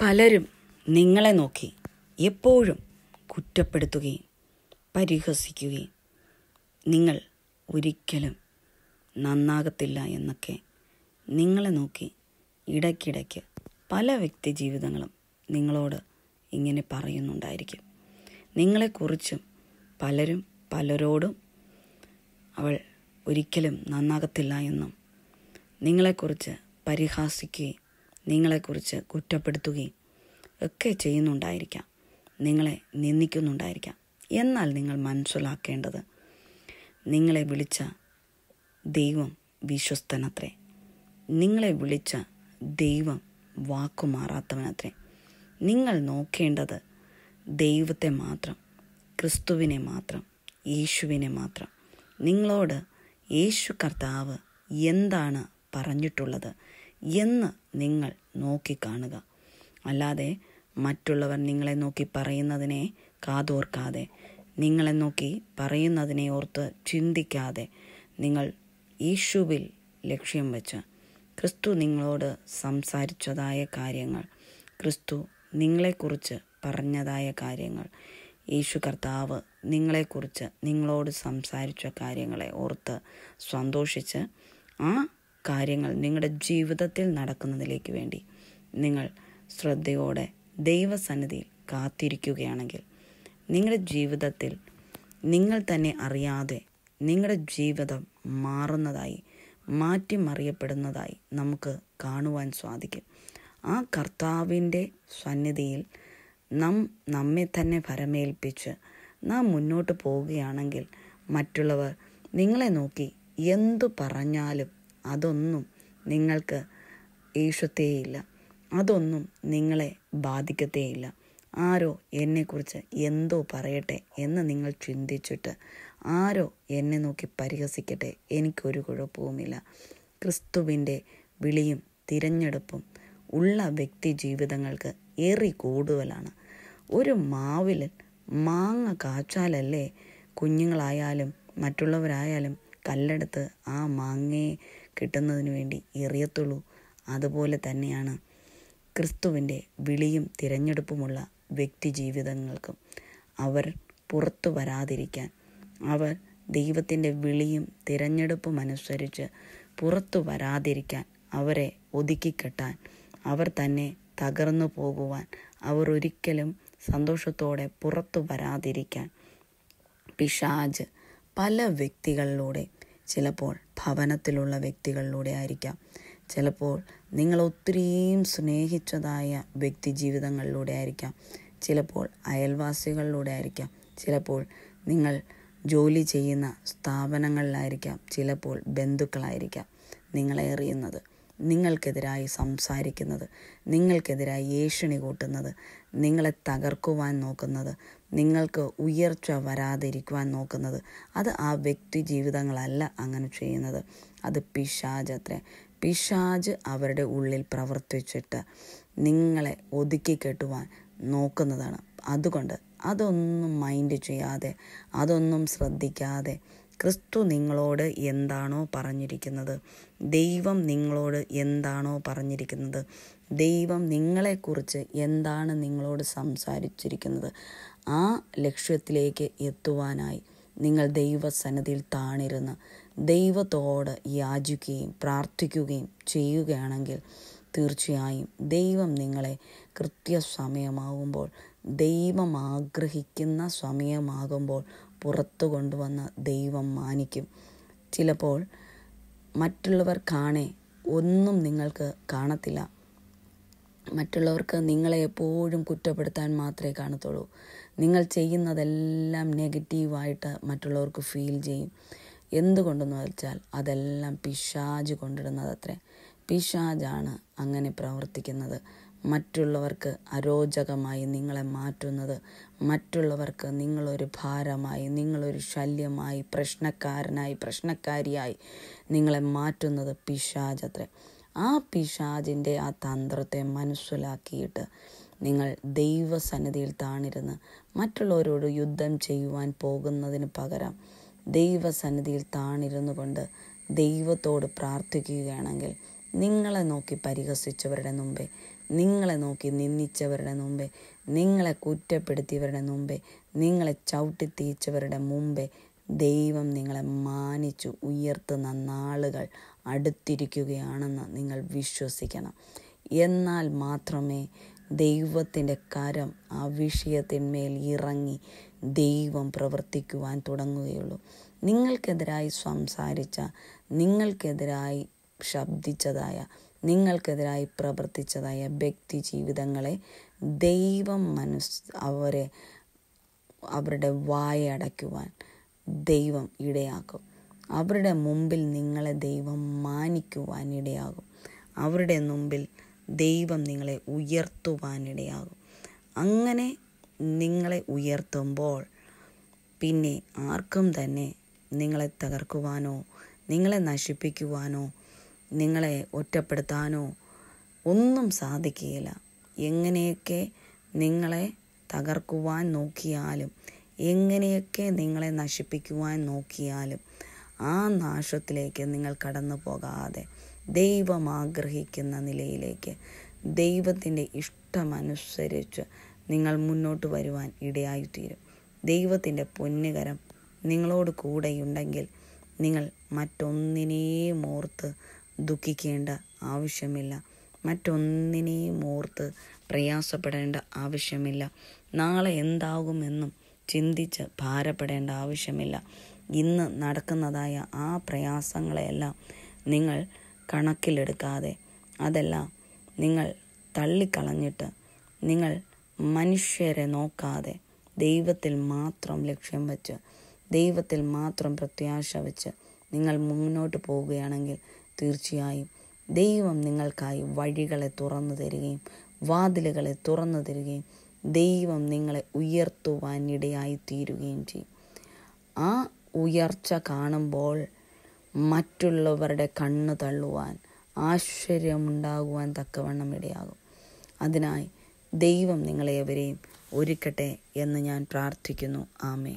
പലരും നിങ്ങളെ നോക്കി എപ്പോഴും കുറ്റപ്പെടുത്തുകയും പരിഹസിക്കുകയും. നിങ്ങൾ ഒരിക്കലും നന്നാകത്തില്ല എന്നൊക്കെ നിങ്ങളെ നോക്കി ഇടയ്ക്കിടയ്ക്ക് പല വ്യക്തി ജീവിതങ്ങളും നിങ്ങളോട് ഇങ്ങനെ പറയുന്നുണ്ടായിരിക്കും. നിങ്ങളെക്കുറിച്ചും പലരും പലരോടും അവൾ ഒരിക്കലും നന്നാകത്തില്ല എന്നും നിങ്ങളെക്കുറിച്ച് പരിഹാസിക്കുകയും നിങ്ങളെക്കുറിച്ച് കുറ്റപ്പെടുത്തുകയും ഒക്കെ ചെയ്യുന്നുണ്ടായിരിക്കാം. നിങ്ങളെ നിന്ദിക്കുന്നുണ്ടായിരിക്കാം. എന്നാൽ നിങ്ങൾ മനസ്സിലാക്കേണ്ടത് നിങ്ങളെ വിളിച്ച ദൈവം വിശ്വസ്തനത്രേ. നിങ്ങളെ വിളിച്ച ദൈവം വാക്കുമാറാത്തവനത്രേ. നിങ്ങൾ നോക്കേണ്ടത് ദൈവത്തെ മാത്രം ക്രിസ്തുവിനെ മാത്രം യേശുവിനെ മാത്രം. നിങ്ങളോട് യേശു കർത്താവ് എന്താണ് പറഞ്ഞിട്ടുള്ളത്? എന്ന് നിങ്ങൾ നോക്കിക്കാണുക. അല്ലാതെ മറ്റുള്ളവർ നിങ്ങളെ നോക്കി പറയുന്നതിനെ കാതോർക്കാതെ നിങ്ങളെ നോക്കി പറയുന്നതിനെ ഓർത്ത് ചിന്തിക്കാതെ നിങ്ങൾ യേശുവിൽ ലക്ഷ്യം വെച്ച് ക്രിസ്തു നിങ്ങളോട് സംസാരിച്ചതായ കാര്യങ്ങൾ ക്രിസ്തു നിങ്ങളെക്കുറിച്ച് പറഞ്ഞതായ കാര്യങ്ങൾ യേശു കർത്താവ് നിങ്ങളെക്കുറിച്ച് നിങ്ങളോട് സംസാരിച്ച കാര്യങ്ങളെ ഓർത്ത് സന്തോഷിച്ച് ആ കാര്യങ്ങൾ നിങ്ങളുടെ ജീവിതത്തിൽ നടക്കുന്നതിലേക്ക് വേണ്ടി നിങ്ങൾ ശ്രദ്ധയോടെ ദൈവസന്നിധിയിൽ കാത്തിരിക്കുകയാണെങ്കിൽ നിങ്ങളുടെ ജീവിതത്തിൽ നിങ്ങൾ തന്നെ അറിയാതെ നിങ്ങളുടെ ജീവിതം മാറുന്നതായി മാറ്റിമറിയപ്പെടുന്നതായി നമുക്ക് കാണുവാൻ സാധിക്കും. ആ കർത്താവിന്റെ സന്നിധിയിൽ നാം നമ്മെ തന്നെ ഭരമേൽപ്പിച്ച് നാം മുന്നോട്ട് പോവുകയാണെങ്കിൽ മറ്റുള്ളവർ നിങ്ങളെ നോക്കി എന്തു പറഞ്ഞാലും അതൊന്നും നിങ്ങൾക്ക് ഈഷത്തേയില്ല അതൊന്നും നിങ്ങളെ ബാധിക്കത്തേയില്ല. ആരോ എന്നെക്കുറിച്ച് എന്തോ പറയട്ടെ എന്ന് നിങ്ങൾ ചിന്തിച്ചിട്ട് ആരോ എന്നെ നോക്കി പരിഹസിക്കട്ടെ എനിക്കൊരു കുഴപ്പവുമില്ല. ക്രിസ്തുവിന്റെ വിളിയും തിരഞ്ഞെടുപ്പും ഉള്ള വ്യക്തി ജീവിതങ്ങൾക്ക് ഏറി കൂടുതലാണ്. ഒരു മാവിൽ മാങ്ങ കാച്ചാലല്ലേ കുഞ്ഞുങ്ങളായാലും മറ്റുള്ളവരായാലും കല്ലെടുത്ത് ആ മാങ്ങയെ കിട്ടുന്നതിന് വേണ്ടി എറിയത്തുള്ളൂ. അതുപോലെ തന്നെയാണ് ക്രിസ്തുവിന്റെ വിളിയും തിരഞ്ഞെടുപ്പുമുള്ള വ്യക്തി ജീവിതങ്ങൾക്കും. അവർ പുറത്തു വരാതിരിക്കാൻ അവർ ദൈവത്തിന്റെ വിളിയും തിരഞ്ഞെടുപ്പും അനുസരിച്ച് പുറത്തു വരാതിരിക്കാൻ അവരെ ഒതുക്കിക്കെട്ടാൻ അവർ തന്നെ തകർന്നു പോകുവാൻ അവർ ഒരിക്കലും സന്തോഷത്തോടെ പുറത്തു വരാതിരിക്കാൻ. പിശാജ് പല വ്യക്തികളിലൂടെ ചിലപ്പോൾ ഭവനത്തിലുള്ള വ്യക്തികളിലൂടെ ആയിരിക്കാം. ചിലപ്പോൾ നിങ്ങൾ ഒത്തിരിയും സ്നേഹിച്ചതായ വ്യക്തി ജീവിതങ്ങളിലൂടെ ആയിരിക്കാം. ചിലപ്പോൾ അയൽവാസികളിലൂടെ ആയിരിക്കാം. ചിലപ്പോൾ നിങ്ങൾ ജോലി ചെയ്യുന്ന സ്ഥാപനങ്ങളിലായിരിക്കാം. ചിലപ്പോൾ ബന്ധുക്കളായിരിക്കാം നിങ്ങളെ എറിയുന്നത് നിങ്ങൾക്കെതിരായി സംസാരിക്കുന്നത് നിങ്ങൾക്കെതിരായി ഏഷണി കൂട്ടുന്നത് നിങ്ങളെ തകർക്കുവാൻ നോക്കുന്നത് നിങ്ങൾക്ക് ഉയർച്ച വരാതിരിക്കുവാൻ നോക്കുന്നത്. അത് ആ വ്യക്തി ജീവിതങ്ങളല്ല അങ്ങനെ ചെയ്യുന്നത്. അത് പിശാജ് അത്രേ. പിശാജ് അവരുടെ ഉള്ളിൽ പ്രവർത്തിച്ചിട്ട് നിങ്ങളെ ഒതുക്കി കെട്ടുവാൻ നോക്കുന്നതാണ്. അതുകൊണ്ട് അതൊന്നും മൈൻഡ് ചെയ്യാതെ അതൊന്നും ശ്രദ്ധിക്കാതെ ക്രിസ്തു നിങ്ങളോട് എന്താണോ പറഞ്ഞിരിക്കുന്നത്? ദൈവം നിങ്ങളോട് എന്താണോ പറഞ്ഞിരിക്കുന്നത്? ദൈവം നിങ്ങളെക്കുറിച്ച് എന്താണ് നിങ്ങളോട് സംസാരിച്ചിരിക്കുന്നത്? ആ ലക്ഷ്യത്തിലേക്ക് എത്തുവാനായി നിങ്ങൾ ദൈവസന്നിധിയിൽ താണിരുന്ന് ദൈവത്തോട് യാചിക്കുകയും പ്രാർത്ഥിക്കുകയും ചെയ്യുകയാണെങ്കിൽ തീർച്ചയായും ദൈവം നിങ്ങളെ കൃത്യസമയമാകുമ്പോൾ ദൈവം ആഗ്രഹിക്കുന്ന സമയമാകുമ്പോൾ പുറത്തു കൊണ്ടുവന്ന് ദൈവം മാനിക്കും. ചിലപ്പോൾ മറ്റുള്ളവർ കാണേ ഒന്നും നിങ്ങൾക്ക് കാണത്തില്ല. മറ്റുള്ളവർക്ക് നിങ്ങളെ എപ്പോഴും കുറ്റപ്പെടുത്താൻ മാത്രമേ കാണത്തുള്ളൂ. നിങ്ങൾ ചെയ്യുന്നതെല്ലാം നെഗറ്റീവായിട്ട് മറ്റുള്ളവർക്ക് ഫീൽ ചെയ്യും. എന്തുകൊണ്ടെന്ന് വെച്ചാൽ അതെല്ലാം പിശാജ് കൊണ്ടിടുന്നത് കൊണ്ടിടുന്നതത്രേ. പിശാജാണ് അങ്ങനെ പ്രവർത്തിക്കുന്നത്. മറ്റുള്ളവർക്ക് അരോചകമായി നിങ്ങളെ മാറ്റുന്നത്. മറ്റുള്ളവർക്ക് നിങ്ങളൊരു ഭാരമായി നിങ്ങളൊരു ശല്യമായി പ്രശ്നക്കാരനായി പ്രശ്നക്കാരിയായി നിങ്ങളെ മാറ്റുന്നത് പിശാചത്ര. ആ പിശാജിന്റെ ആ തന്ത്രത്തെ മനസ്സിലാക്കിയിട്ട് നിങ്ങൾ ദൈവസന്നിധിയിൽ താണിരുന്ന് മറ്റുള്ളവരോട് യുദ്ധം ചെയ്യുവാൻ പോകുന്നതിന് പകരം ദൈവസന്നിധിയിൽ താണിരുന്നു കൊണ്ട് ദൈവത്തോട് പ്രാർത്ഥിക്കുകയാണെങ്കിൽ നിങ്ങളെ നോക്കി പരിഹസിച്ചവരുടെ മുമ്പേ നിങ്ങളെ നോക്കി നിന്ദിച്ചവരുടെ മുമ്പേ നിങ്ങളെ കുറ്റപ്പെടുത്തിയവരുടെ മുമ്പേ നിങ്ങളെ ചവിട്ടി തീച്ചവരുടെ മുമ്പേ ദൈവം നിങ്ങളെ മാനിച്ചു ഉയർത്തുന്ന നാളുകൾ അടുത്തിരിക്കുകയാണെന്ന് നിങ്ങൾ വിശ്വസിക്കണം. എന്നാൽ മാത്രമേ ദൈവത്തിന്റെ കരം ആ വിഷയത്തിന്മേൽ ഇറങ്ങി ദൈവം പ്രവർത്തിക്കുവാൻ തുടങ്ങുകയുള്ളൂ. നിങ്ങൾക്കെതിരായി സംസാരിച്ച നിങ്ങൾക്കെതിരായി ശബ്ദിച്ചതായ നിങ്ങൾക്കെതിരായി പ്രവർത്തിച്ചതായ വ്യക്തി ജീവിതങ്ങളെ ദൈവം മനസ് അവരെ അവരുടെ വായ അടയ്ക്കുവാൻ ദൈവം ഇടയാക്കും. അവരുടെ മുമ്പിൽ നിങ്ങളെ ദൈവം മാനിക്കുവാൻ ഇടയാകും. അവരുടെ മുമ്പിൽ ദൈവം നിങ്ങളെ ഉയർത്തുവാനിടയാകും അങ്ങനെ നിങ്ങളെ ഉയർത്തുമ്പോൾ പിന്നെ ആർക്കും തന്നെ നിങ്ങളെ തകർക്കുവാനോ നിങ്ങളെ നശിപ്പിക്കുവാനോ നിങ്ങളെ ഒറ്റപ്പെടുത്താനോ ഒന്നും സാധിക്കുകയില്ല. എങ്ങനെയൊക്കെ നിങ്ങളെ തകർക്കുവാൻ നോക്കിയാലും എങ്ങനെയൊക്കെ നിങ്ങളെ നശിപ്പിക്കുവാൻ നോക്കിയാലും ആ നാശത്തിലേക്ക് നിങ്ങൾ കടന്നു പോകാതെ ദൈവം ആഗ്രഹിക്കുന്ന നിലയിലേക്ക് ദൈവത്തിന്റെ ഇഷ്ടമനുസരിച്ച് നിങ്ങൾ മുന്നോട്ട് വരുവാൻ ഇടയായിത്തീരും. ദൈവത്തിന്റെ പൊന്നുകരം നിങ്ങളോട് കൂടെയുണ്ടെങ്കിൽ നിങ്ങൾ മറ്റൊന്നിനെയും ഓർത്ത് ദുഃഖിക്കേണ്ട ആവശ്യമില്ല. മറ്റൊന്നിനെയും ഓർത്ത് പ്രയാസപ്പെടേണ്ട ആവശ്യമില്ല. നാളെ എന്താകുമെന്നും ചിന്തിച്ച് ഭാരപ്പെടേണ്ട ആവശ്യമില്ല. ഇന്ന് നടക്കുന്നതായ ആ പ്രയാസങ്ങളെയെല്ലാം നിങ്ങൾ കണക്കിലെടുക്കാതെ അതെല്ലാം നിങ്ങൾ തള്ളിക്കളഞ്ഞിട്ട് നിങ്ങൾ മനുഷ്യരെ നോക്കാതെ ദൈവത്തിൽ മാത്രം ലക്ഷ്യം വെച്ച് ദൈവത്തിൽ മാത്രം പ്രത്യാശ വെച്ച് നിങ്ങൾ മുന്നോട്ട് പോവുകയാണെങ്കിൽ തീർച്ചയായും ദൈവം നിങ്ങൾക്കായി വഴികളെ തുറന്നു തരികയും വാതിലുകളെ തുറന്നു തരികയും ദൈവം നിങ്ങളെ ഉയർത്തുവാനിടയായി തീരുകയും ചെയ്യും. ആ ഉയർച്ച കാണുമ്പോൾ മറ്റുള്ളവരുടെ കണ്ണ് തള്ളുവാൻ ആശ്ചര്യമുണ്ടാകുവാൻ തക്കവണ്ണം ഇടയാകും. അതിനായി ദൈവം നിങ്ങളെ എവരെയും ഒരുക്കട്ടെ എന്ന് ഞാൻ പ്രാർത്ഥിക്കുന്നു. ആമേ